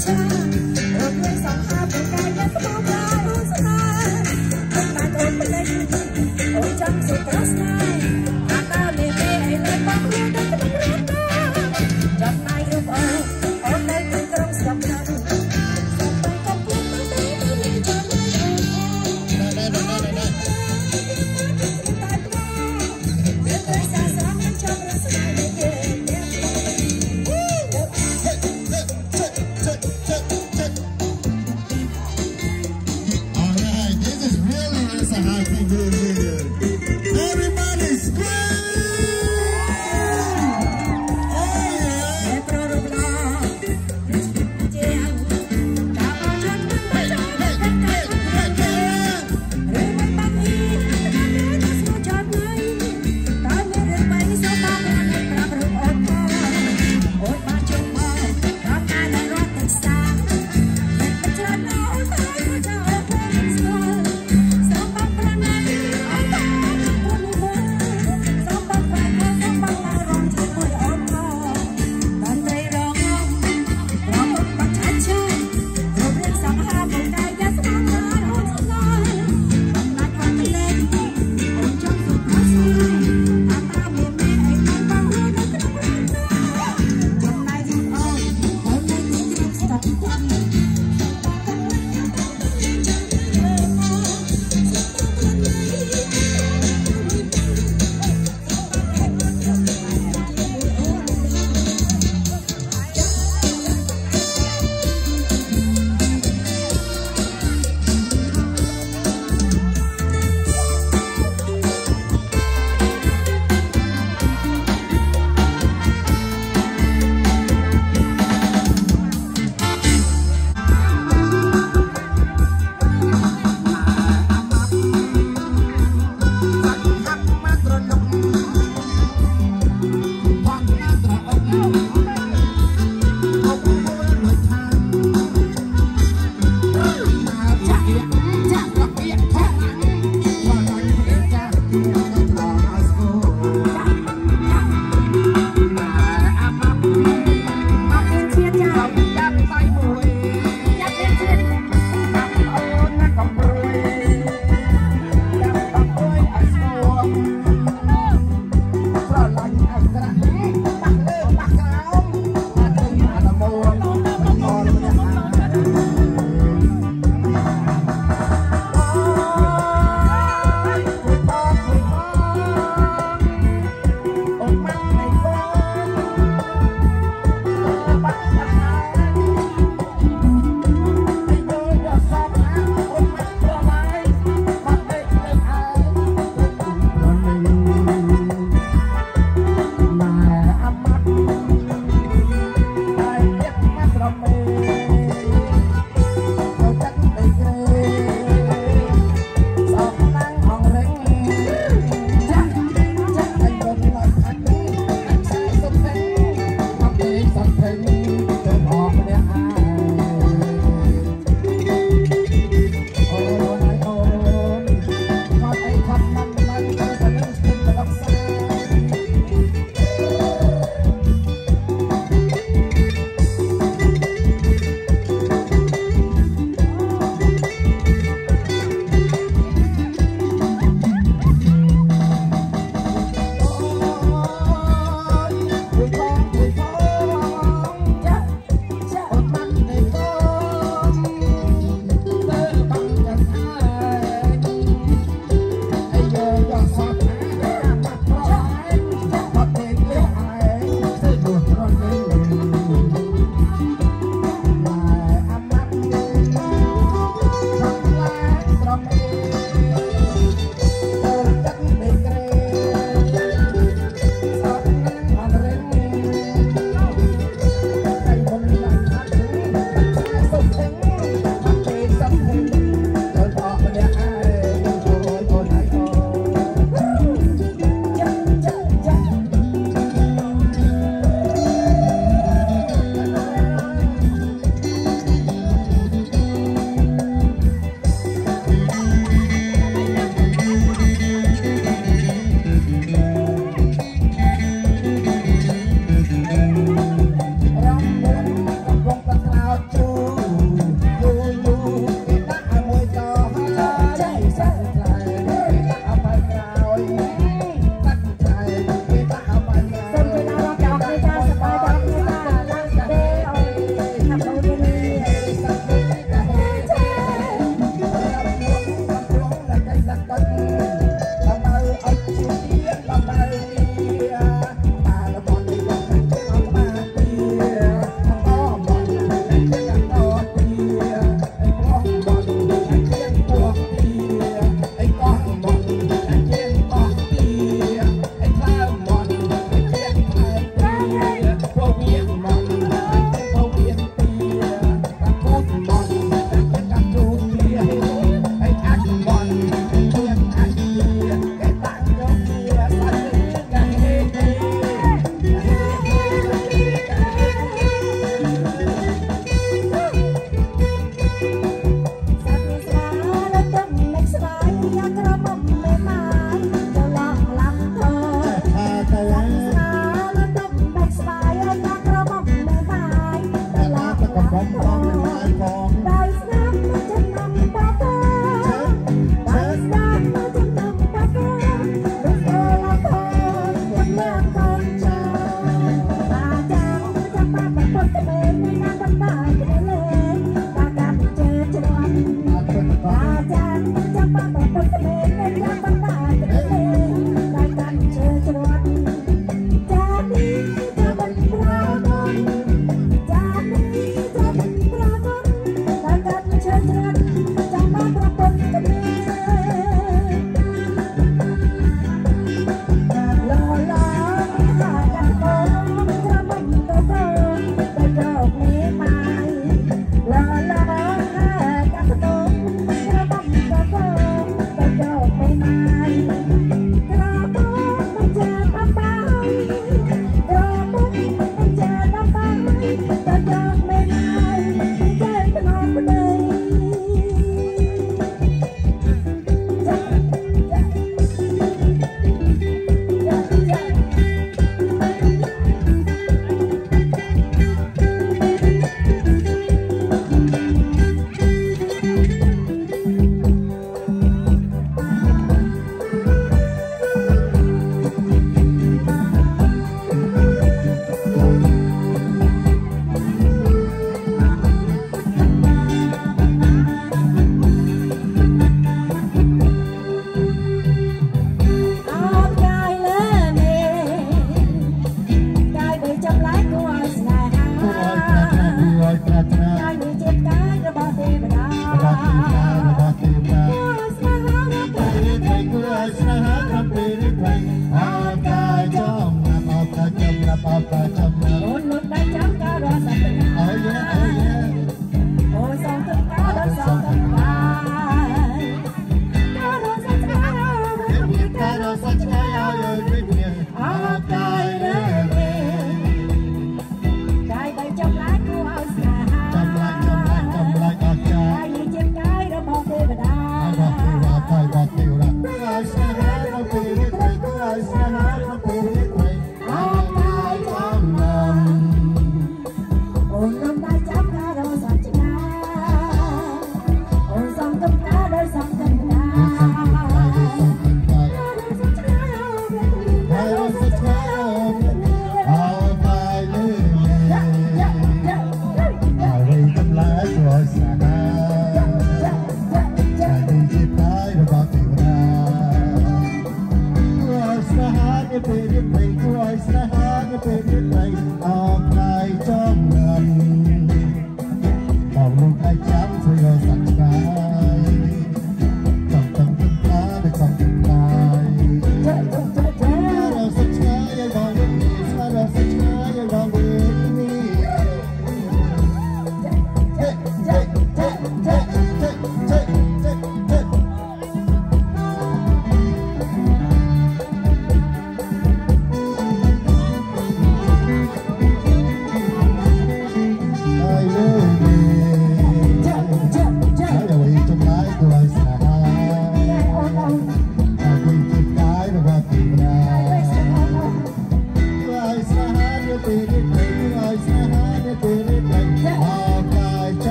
time, a place on high.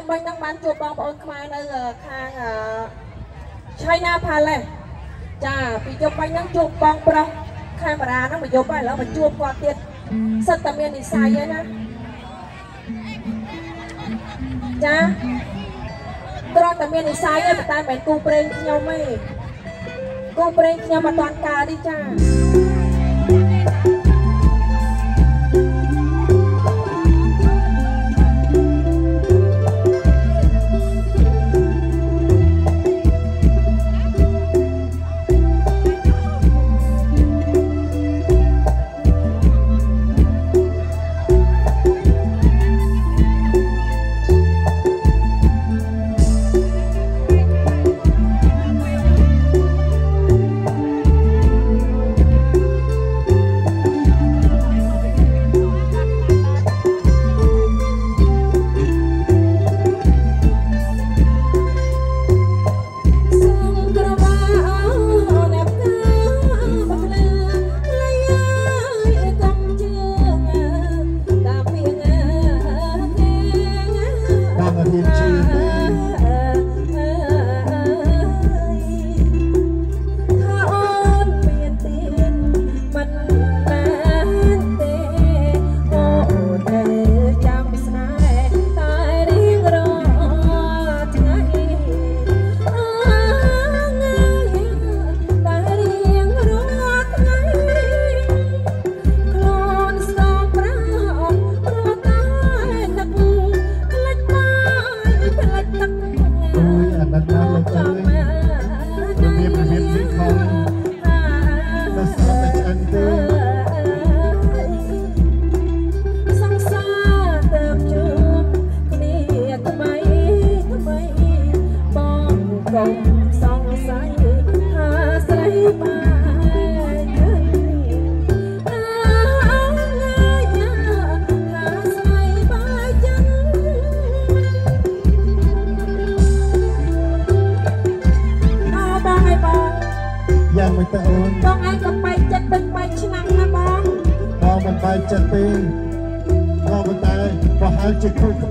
ពេលមិញហ្នឹងបានជួបបងប្អូនខ្មែរនៅខាង China Palace ចាពីយប់មិញហ្នឹងជួបបងប្រុសកាមេរ៉ាហ្នឹងមកយប់ហើយឥឡូវមកជួបគាត់ទៀតសិតតែមាននិស័យហើយណាចាត្រង់តែមាននិស័យហើយតែមិនគូព្រេងខ្ញុំទេគូព្រេងខ្ញុំអត់តាន់កើតទេចា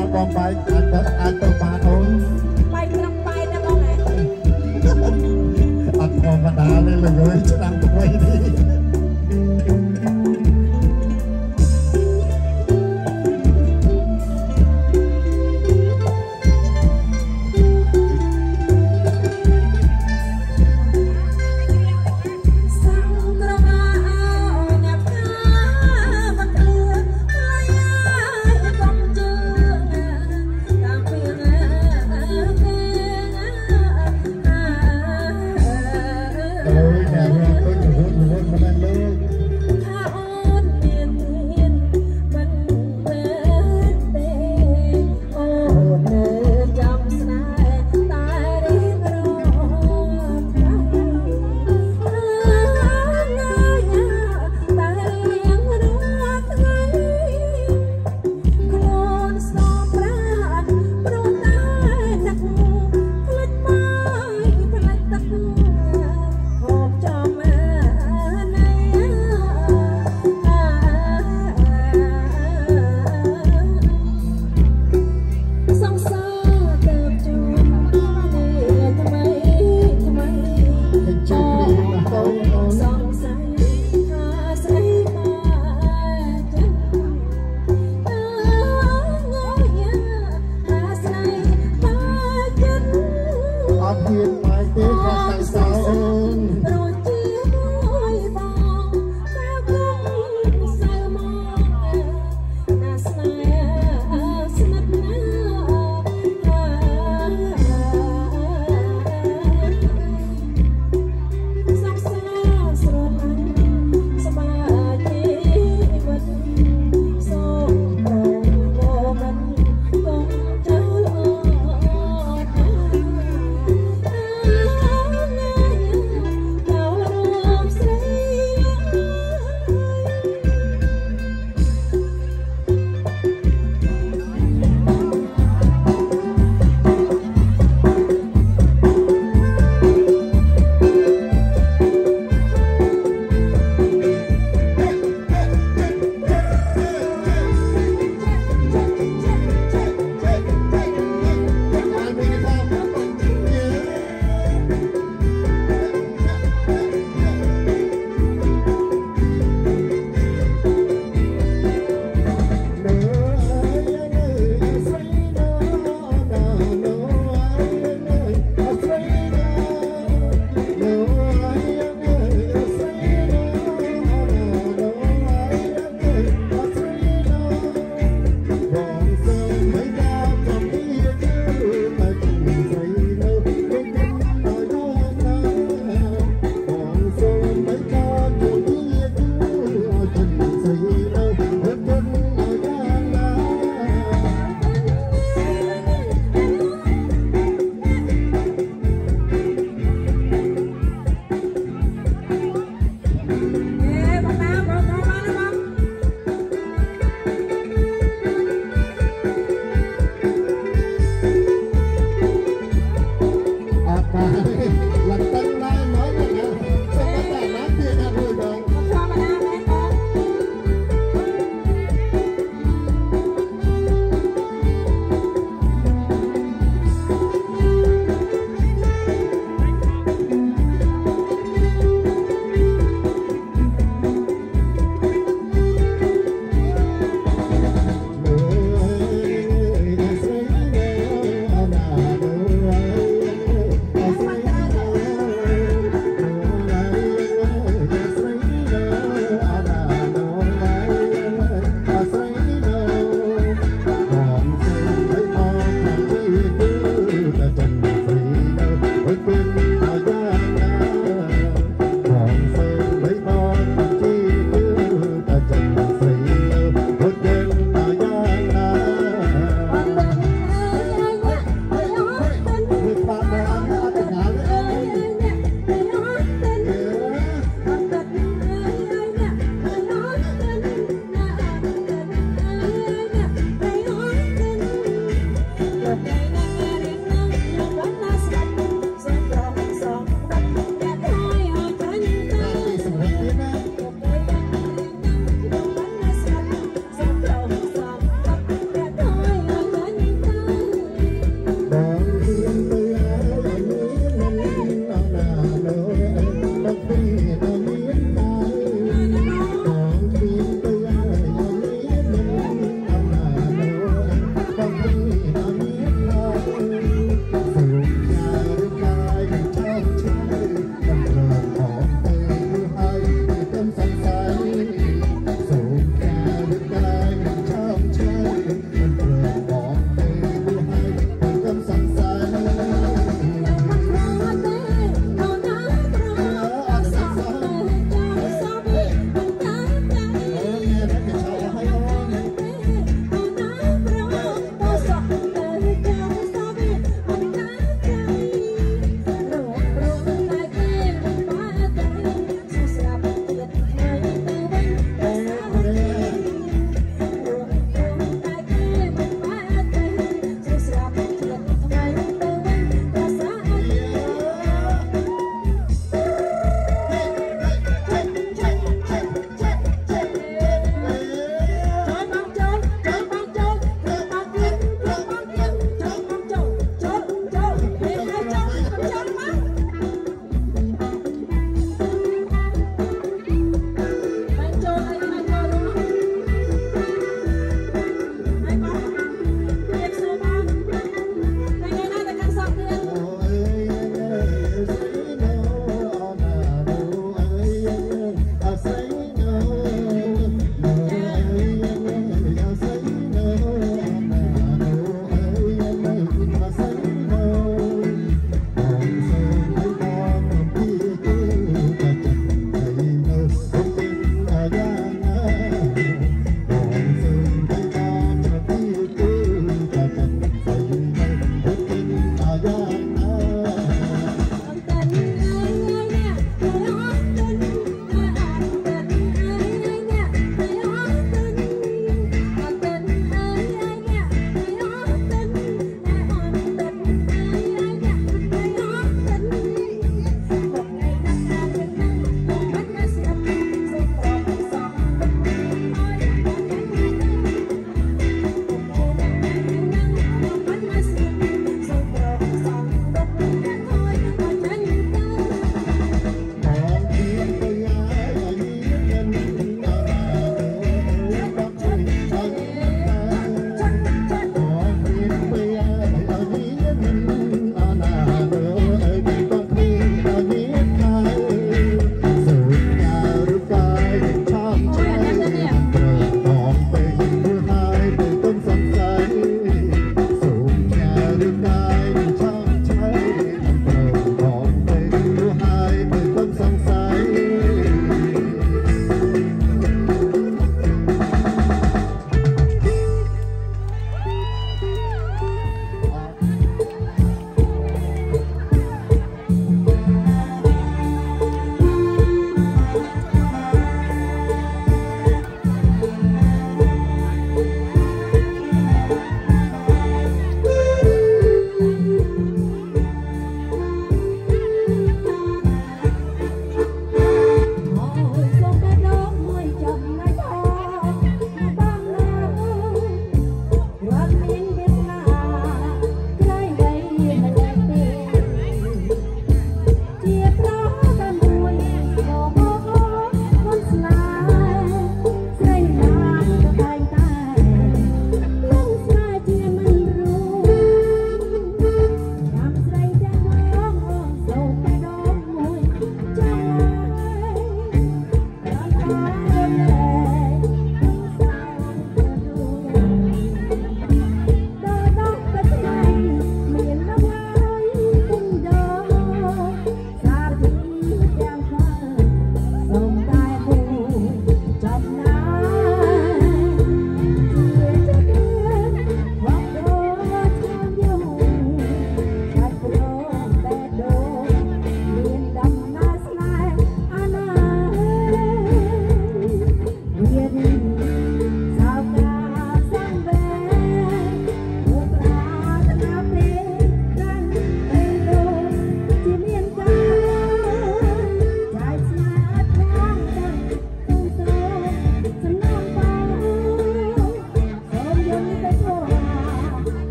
ដល់បងបែកអាចទៅអាចទៅបានអូនបែកក្នុងបែកណាបងអត់ធម្មតាទេលោកអើយឆ្នាំថ្មីនេះ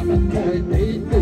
i Hey, hey, hey.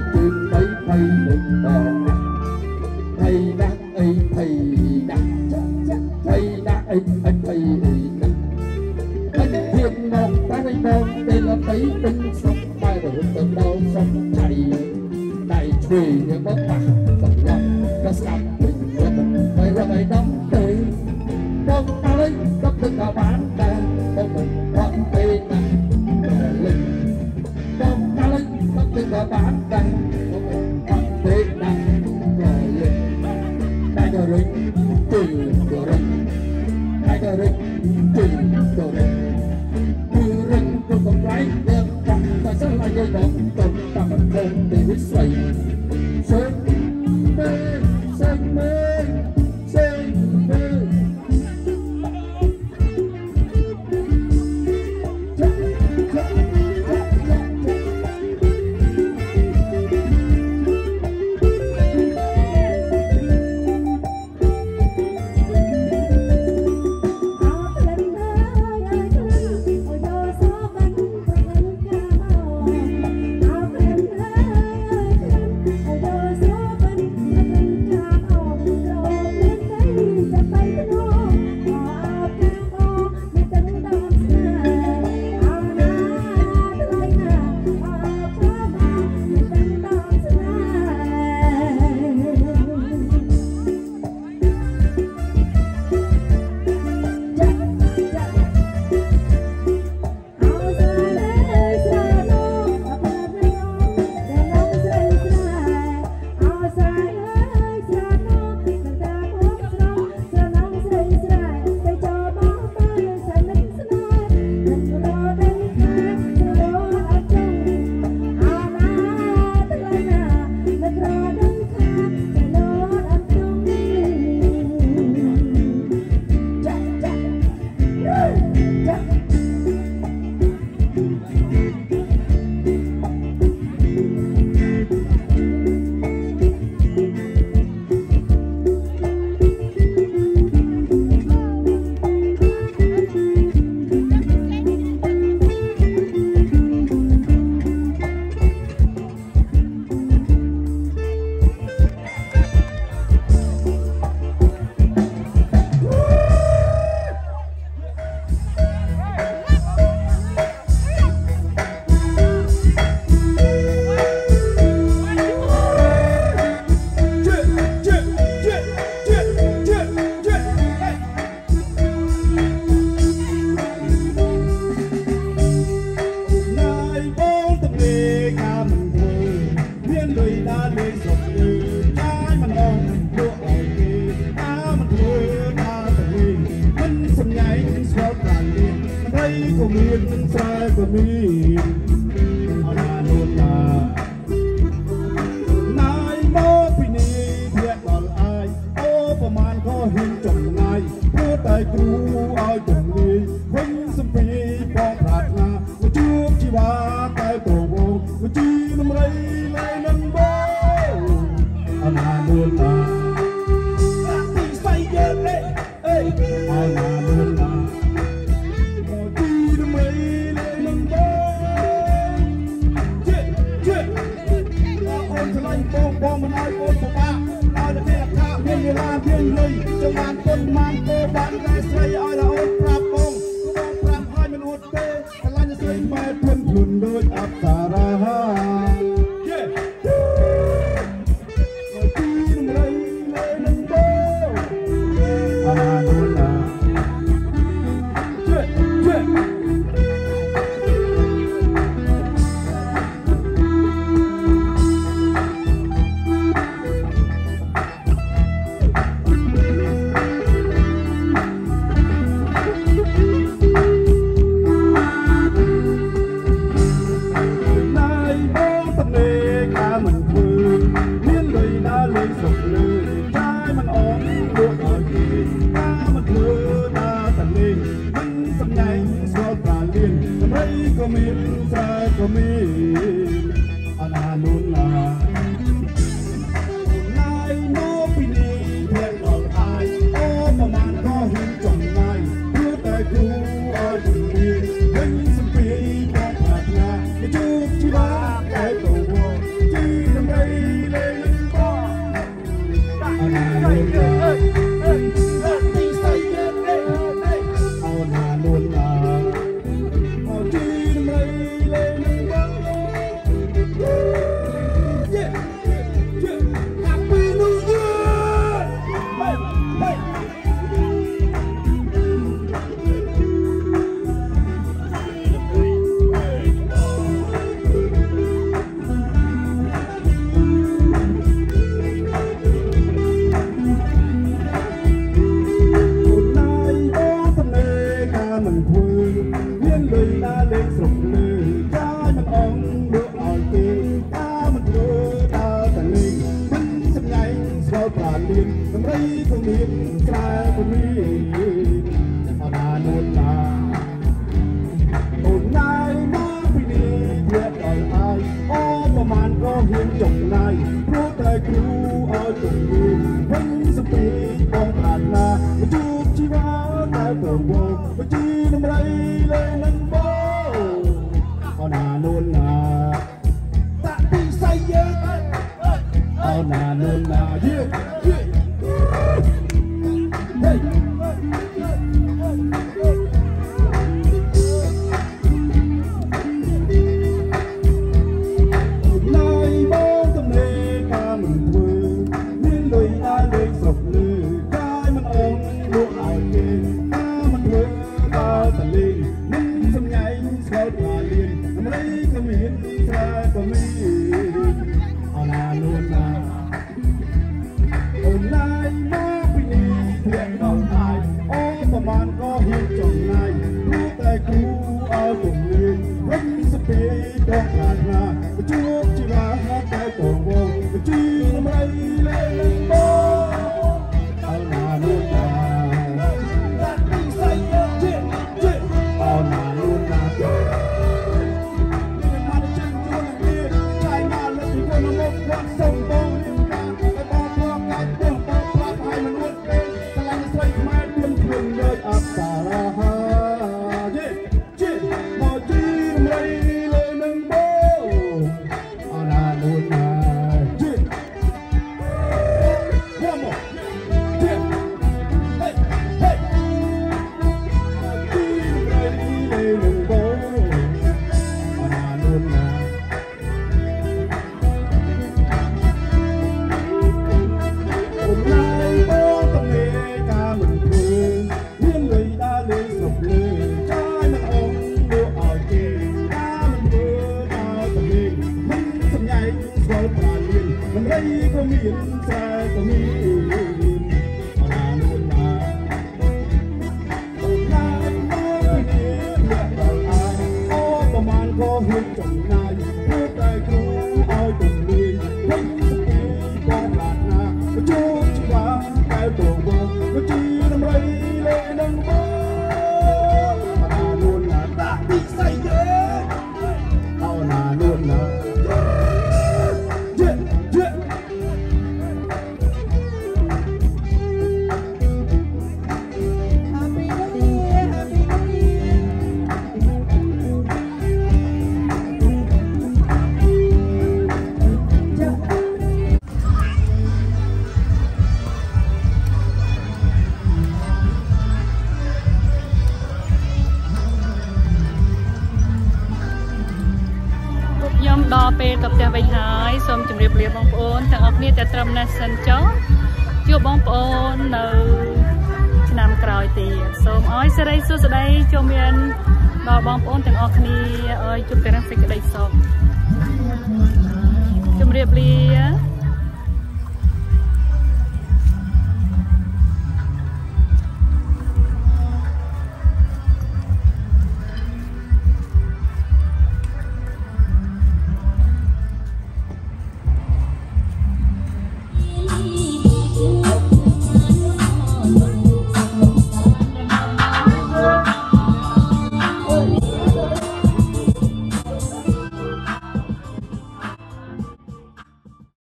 អ្នកប្រ ព្រោះតែគ្